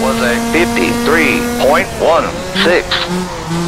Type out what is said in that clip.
was a 53.16.